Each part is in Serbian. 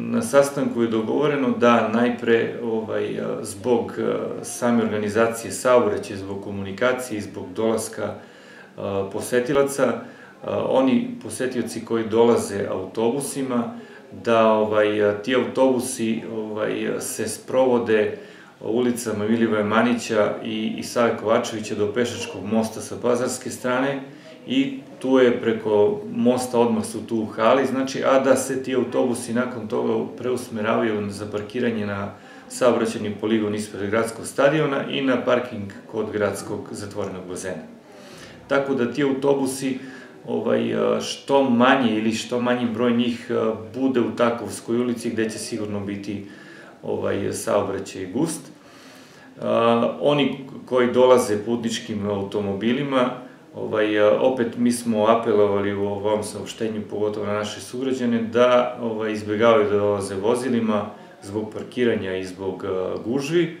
na sastanku je dogovoreno da najpre ovaj, zbog same organizacije saobraćaja, zbog komunikacije i zbog dolaska posetilaca, oni posetioci koji dolaze autobusima, da ovaj, ti autobusi ovaj, se sprovode ulicama Milivoja Manića i, i Save Kovačevića do Pešačkog mosta sa Pazarske strane i tu je preko mosta odmah su tu u hali, znači, a da se ti autobusi nakon toga preusmeravaju za parkiranje na saobraćeni poligon ispred gradskog stadiona i na parking kod gradskog zatvorenog bazena. Tako da ti autobusi ovaj, što manje ili što manji broj njih bude u Takovskoj ulici gde će sigurno biti ovaj, saobraćaj gust. Oni koji dolaze putničkim automobilima, ovaj, opet mi smo apelovali u ovom saopštenju, pogotovo na naše sugrađane, da ovaj, izbjegavaju da dolaze vozilima zbog parkiranja i zbog gužvi.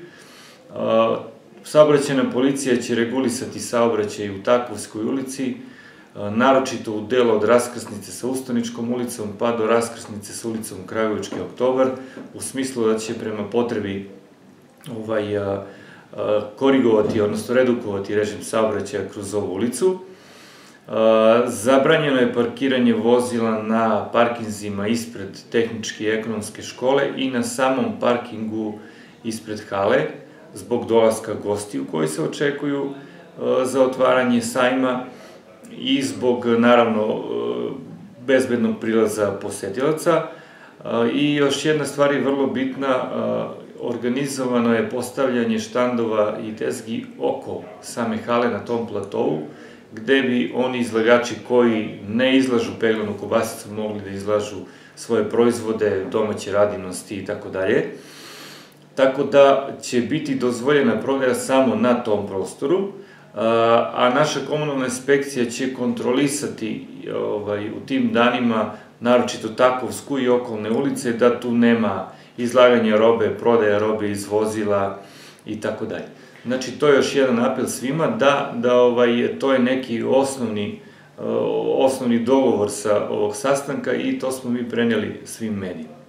Saobraćena policija će regulisati saobraćaj u Takovskoj ulici, naročito u delu od raskrsnice sa Ustaničkom ulicom pa do raskrsnice sa ulicom Kragovički oktobar, u smislu da će prema potrebi ovaj, korigovati, odnosno redukovati režim saobraćaja kroz ovu ulicu. Zabranjeno je parkiranje vozila na parkinzima ispred tehničke i ekonomske škole i na samom parkingu ispred hale, zbog dolaska gostiju koji se očekuju za otvaranje sajma i zbog, naravno, bezbednog prilaza posetilaca. I još jedna stvar je vrlo bitna, organizovano je postavljanje štandova i tezgi oko same hale na tom platovu, gde bi oni izlagači koji ne izlažu peglanu kobasicu mogli da izlažu svoje proizvode, domaće radinosti i tako dalje. Tako da će biti dozvoljena prodaja samo na tom prostoru, a naša komunalna inspekcija će kontrolisati ovaj, u tim danima, naročito Takovsku i okolne ulice, da tu nema izlaganja robe, prodaja robe iz vozila i tako dalje. Znači, to je još jedan apel svima, da, da ovaj, to je neki osnovni, osnovni dogovor sa ovog sastanka i to smo mi preneli svim medijima.